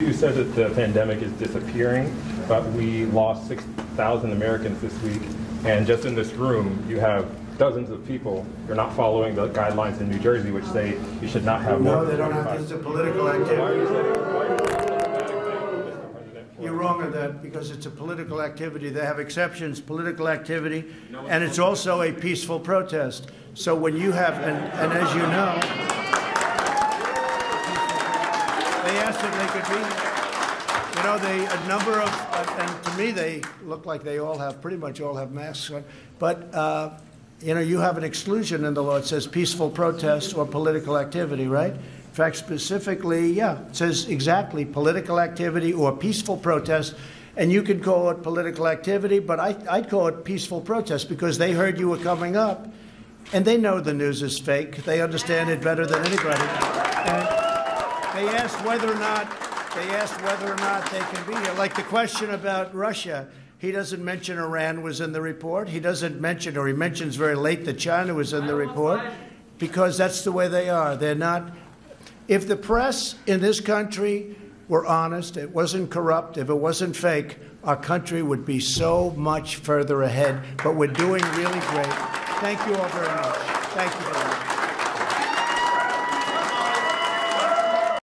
You said that the pandemic is disappearing, but we lost 6,000 Americans this week. And just in this room, you have dozens of people. You're not following the guidelines in New Jersey, which say you should not have more No, they don't have, 25. this a political you're you saying it's a bad example, Mr. President? You're wrong on that because it's a political activity. They have exceptions, political activity, and it's also a peaceful protest. So when you have, and, and as you know, asked if they could be, you know, they, a number of, uh, and to me, they look like they all have, pretty much all have masks on. But, uh, you know, you have an exclusion in the law. It says peaceful protest or political activity, right? In fact, specifically, yeah, it says exactly political activity or peaceful protest. And you could call it political activity, but I, I'd call it peaceful protest because they heard you were coming up and they know the news is fake. They understand it better than anybody. And they asked whether or not they asked whether or not they can be here. Like the question about Russia, he doesn't mention Iran was in the report. He doesn't mention, or he mentions very late that China was in the report, because that's the way they are. They're not. If the press in this country were honest, it wasn't corrupt, if it wasn't fake, our country would be so much further ahead. But we're doing really great. Thank you all very much. Thank you very much.